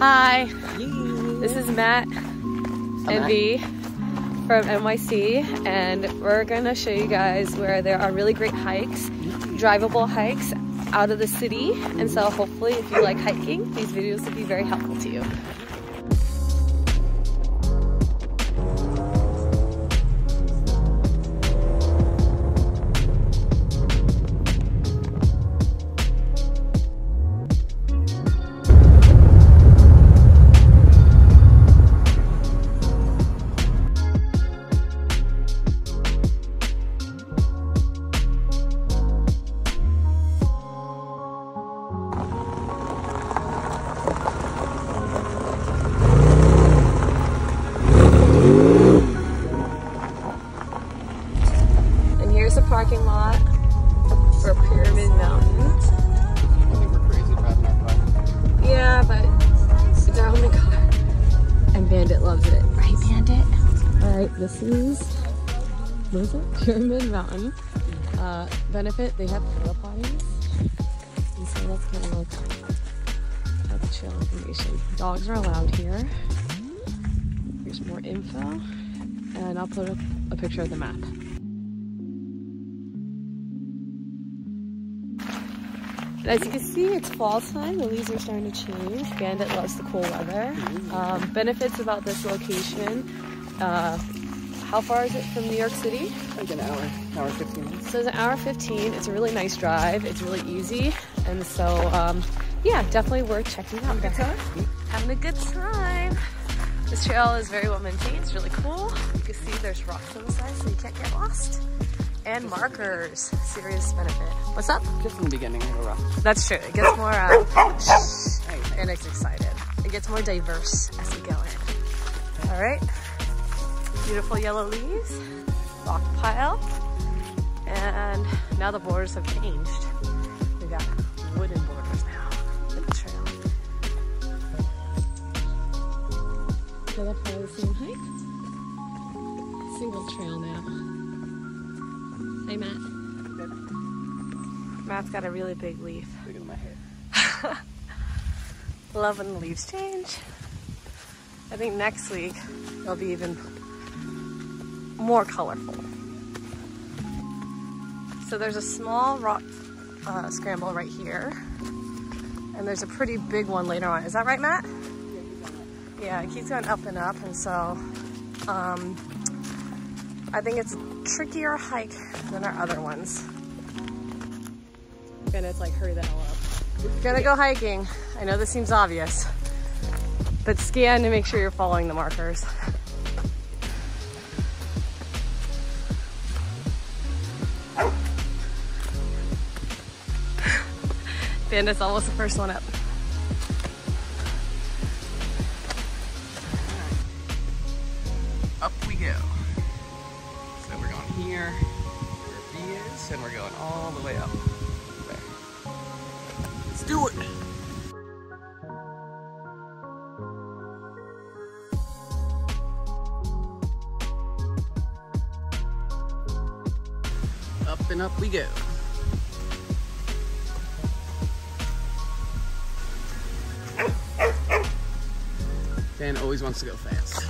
Hi, this is Matt and Vy from NYC, and we're gonna show you guys where there are really great hikes, drivable hikes out of the city. And so, hopefully, if you like hiking, these videos will be very helpful to you. This is what is it? Pyramid Mountain. Uh, benefit, they have porta potties. And so let's kind of the trail information. Dogs are allowed here. Here's more info. And I'll put up a picture of the map. As you can see, it's fall time. The leaves are starting to change. Bandit loves the cool weather. Um, benefits about this location. Uh, how far is it from New York City? Like an hour, hour 15 minutes. So it's an hour 15. It's a really nice drive. It's really easy. And so, um, yeah, definitely worth checking out. Good time? Having a good time. This trail is very well maintained. It's really cool. You can see there's rocks on the side so you can't get lost. And markers. Serious benefit. What's up? Just in the beginning, a little rough. That's true. It gets more, uh, and it's excited. It gets more diverse as we go in. All right. Beautiful yellow leaves, rock pile, and now the borders have changed. We got wooden borders now in the trail. So that's probably the same height. Single trail now. Hey, Matt. Matt's got a really big leaf. Bigger than my head. Love when the leaves change. I think next week it'll be even more colorful. So there's a small rock uh, scramble right here, and there's a pretty big one later on. Is that right, Matt? Yeah, it keeps going up and up, and so um, I think it's a trickier hike than our other ones. Gonna like hurry the hell up. Gonna go hiking. I know this seems obvious, but scan to make sure you're following the markers. Bandit's almost the first one up. Up we go. So we're going here, where Vy is, and we're going all the way up there. Let's do it. Up and up we go. Dan always wants to go fast.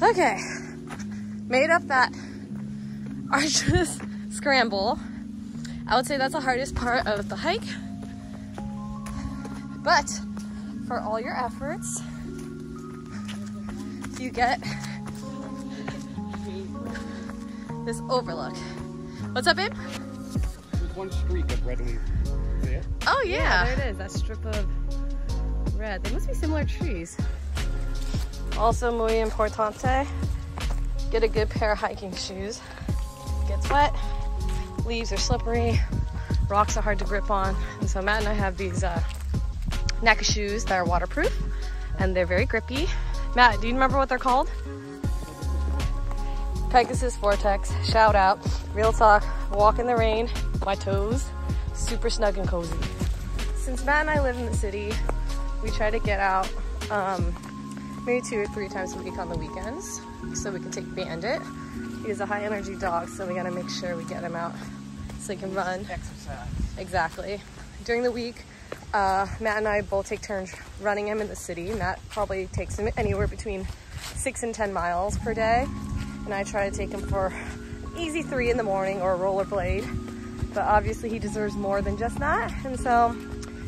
Okay, made up that arduous scramble. I would say that's the hardest part of the hike. But for all your efforts, you get this overlook. What's up, babe? There's one streak of red leaf. See it? Oh yeah. there it is, that strip of red. They must be similar trees. Also muy importante, get a good pair of hiking shoes. Gets wet, leaves are slippery, rocks are hard to grip on. And so Matt and I have these uh, Nike shoes that are waterproof and they're very grippy. Matt, do you remember what they're called? Pegasus Vortex, shout out. Real talk, walk in the rain, my toes, super snug and cozy. Since Matt and I live in the city, we try to get out um, maybe two or three times a week on the weekends so we can take Bandit. He's a high energy dog, so we gotta make sure we get him out so he can run. Exercise. Exactly. During the week, uh, Matt and I both take turns running him in the city. Matt probably takes him anywhere between six and 10 miles per day. And I try to take him for easy three in the morning or a rollerblade. But obviously he deserves more than just that. And so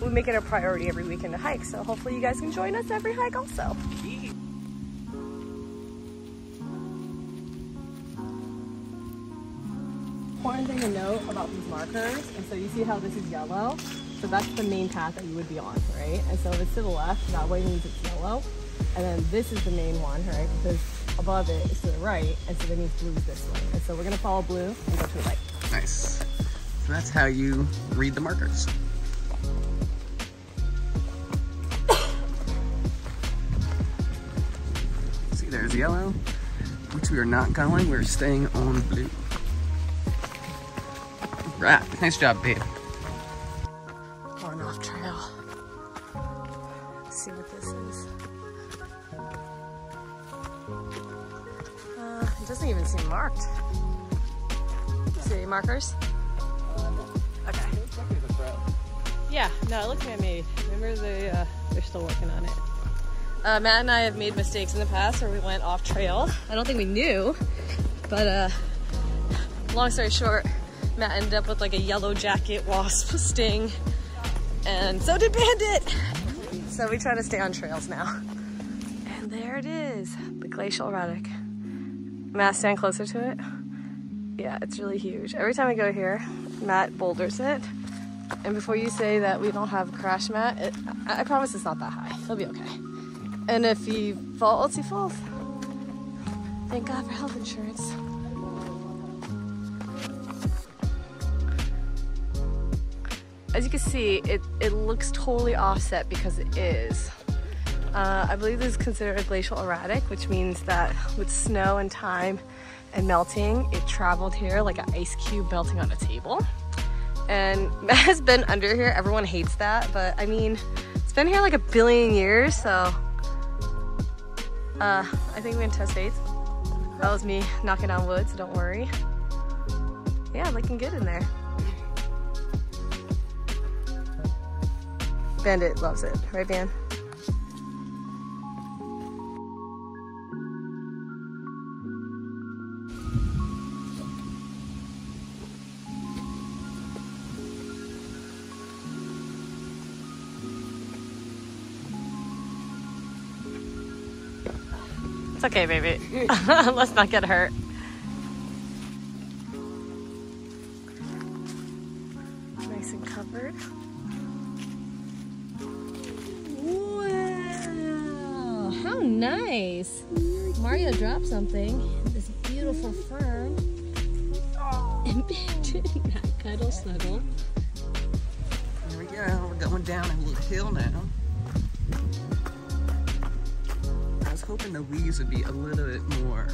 we make it a priority every weekend to hike. So hopefully you guys can join us every hike also. Important thing to note about these markers, and so you see how this is yellow? So that's the main path that you would be on, right? And so if it's to the left, that way means it's yellow. And then this is the main one, right? Because above it is to the right, and so that means blue is this way. And so we're gonna follow blue and go to the right. Nice. So that's how you read the markers. See, there's yellow, which we are not going. We're staying on blue. Right. Nice job, babe. See markers? Okay. Yeah, no, it looks man-made. Remember they uh, they're still working on it. Uh, Matt and I have made mistakes in the past where we went off trail. I don't think we knew, but uh, long story short, Matt ended up with like a yellow jacket wasp sting, and so did Bandit. So we try to stay on trails now. And there it is, the glacial erratic. Matt, stand closer to it. Yeah, it's really huge. Every time I go here, Matt boulders it. And before you say that we don't have a crash mat, it, I, I promise it's not that high. He'll be okay. And if he falls, he falls. Thank God for health insurance. As you can see, it, it looks totally offset because it is. Uh, I believe this is considered a glacial erratic, which means that with snow and time and melting, it traveled here like an ice cube melting on a table. And has been under here. Everyone hates that, but I mean, it's been here like a billion years, so uh, I think we can test faith. That was me knocking on wood, so don't worry. Yeah, looking good in there. Bandit loves it, right, Ban? It's okay, baby. Let's not get hurt. Nice and covered. Wow, how nice. Mario dropped something. This beautiful fern. And that cuddle snuggle. Here we go. We're going down a little hill now. Hoping the leaves would be a little bit more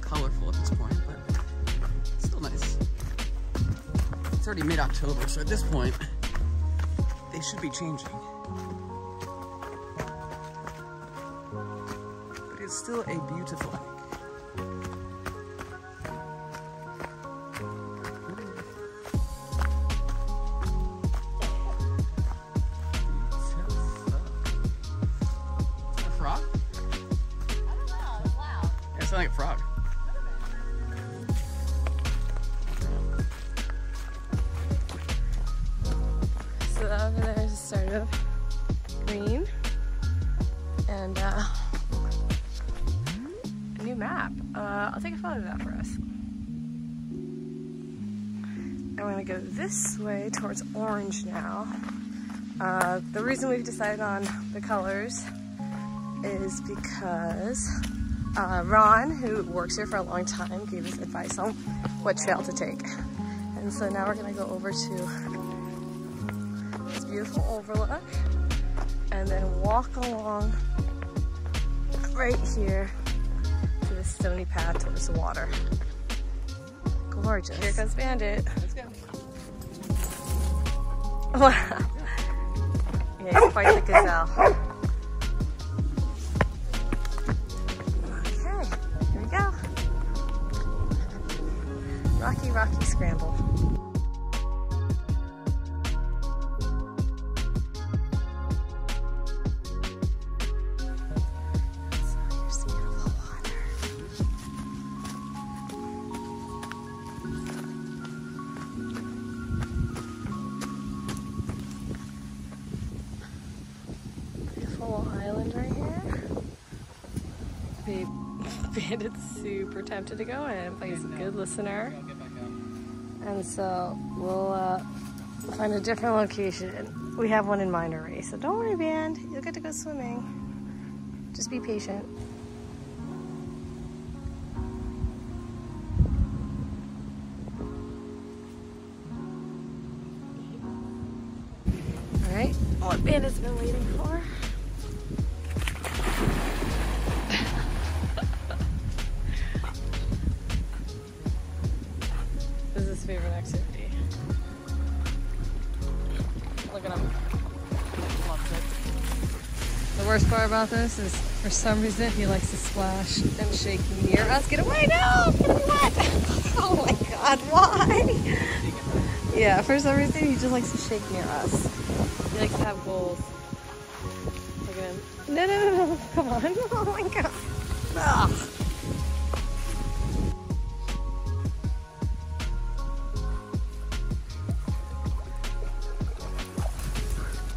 colorful at this point, but still nice. It's already mid-October, so at this point, they should be changing. But it's still a beautiful It like a frog. So over there is sort of green. And uh, a new map. Uh, I'll take a photo of that for us. We're gonna go this way towards orange now. Uh, the reason we've decided on the colors is because uh, Ron, who works here for a long time, gave us advice on what trail to take. And so now we're gonna go over to this beautiful overlook and then walk along right here to the stony path towards the water. Gorgeous. Here comes Bandit. Let's go. Wow. Yeah, he's quite the gazelle. Rocky, rocky scramble. So here's beautiful island right here. Babe, Bandit's super tempted to go in, but he's a good listener. And so we'll uh, find a different location. We have one in mind already, so don't worry, Band. You'll get to go swimming. Just be patient. All right, what Bandit's been waiting. Um, the worst part about this is for some reason he likes to splash and shake near us. Get away! Get away! Oh my god, why? Yeah, for some reason he just likes to shake near us. He likes to have goals. Look at him. No, no, no, no. Come on. Oh my god. Ugh.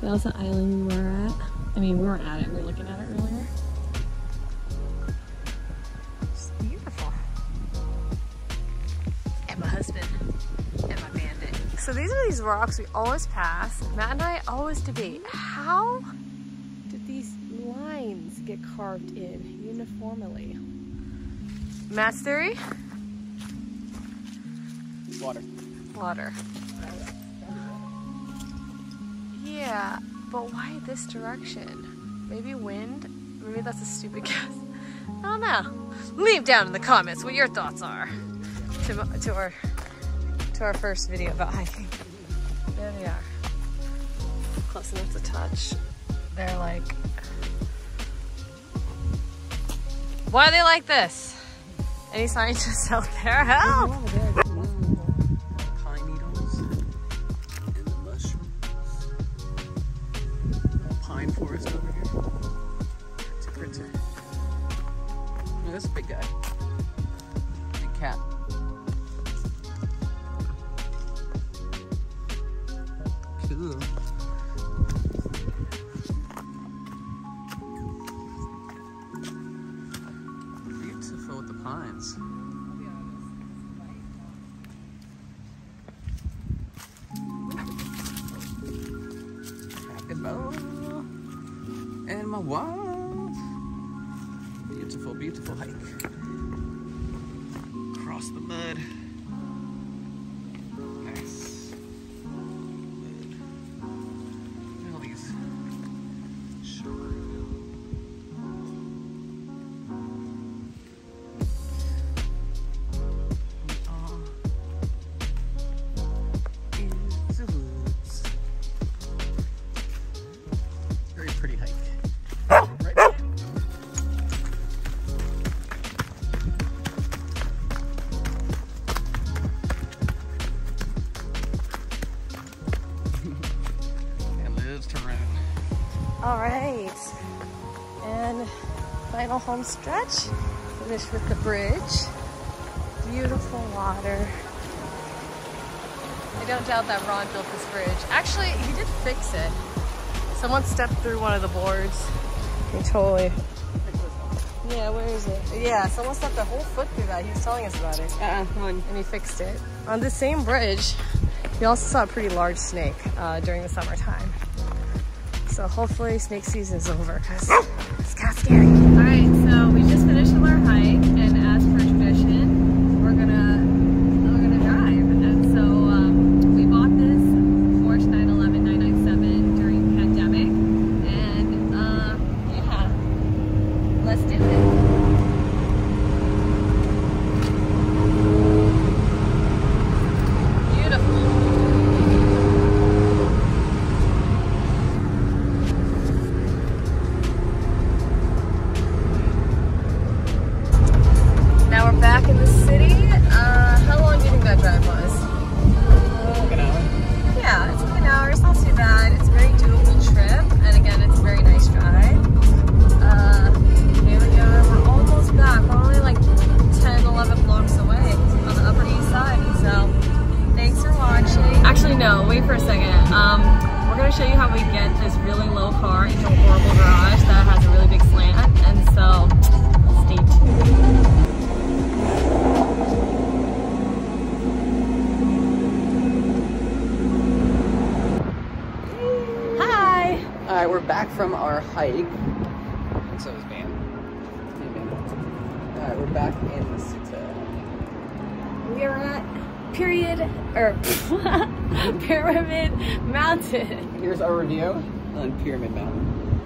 That was the island we were at. I mean, we weren't at it, we were looking at it earlier. It's beautiful. And my husband and my bandit. So these are these rocks we always pass. Matt and I always debate how did these lines get carved in uniformly? Matt's theory? Water. Water. Yeah, but why this direction? Maybe wind? Maybe that's a stupid guess. I don't know. Leave down in the comments what your thoughts are to, to our to our first video about hiking. There they are. Close enough to touch. They're like Why are they like this? Any scientists out there? Help! Big guy. Big cat. Cool. Across the mud. All right. And final home stretch. Finish with the bridge. Beautiful water. I don't doubt that Ron built this bridge. Actually, he did fix it. Someone stepped through one of the boards. He totally. Yeah, where is it? Yeah, someone stepped a whole foot through that. He was telling us about it. Uh, one. and he fixed it. On the same bridge, we also saw a pretty large snake uh, during the summertime. So hopefully snake season is over because it's kind of scary. All right, so we just back from our hike. And so is Van. Hey, Van. Alright, we're back in the city. We are at Period, or Pyramid Mountain. Here's our review on Pyramid Mountain.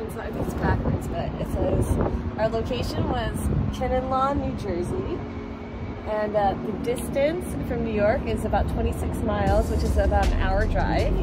Inside it's backwards, but it says our location was Kinnelon, New Jersey. And uh, the distance from New York is about 26 miles, which is about an hour drive.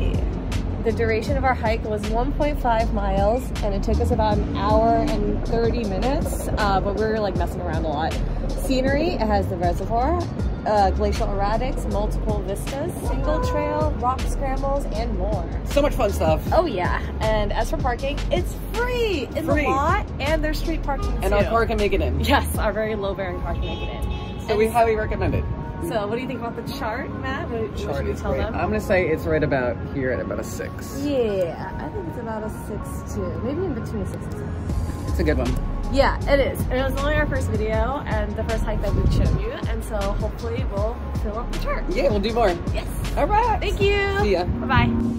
The duration of our hike was 1.5 miles, and it took us about an hour and 30 minutes, uh, but we were like messing around a lot. Scenery, it has the reservoir, uh, glacial erratics, multiple vistas, single trail, rock scrambles, and more. So much fun stuff. Oh yeah, and as for parking, it's free in Free. the lot, and there's street parking And too. our car can make it in. Yes, our very low bearing car can make it in. So And we highly recommend it. So, what do you think about the chart, Matt? What, what Chart we tell great. them? I'm gonna say it's right about here at about a six. Yeah, I think it's about a six too, maybe in between a six and seven. It's a good one. Yeah, it is. And it was only our first video and the first hike that we've shown you, and so hopefully we'll fill up the chart. Yeah, we'll do more. Yes. All right. Thank you. See ya. Bye bye.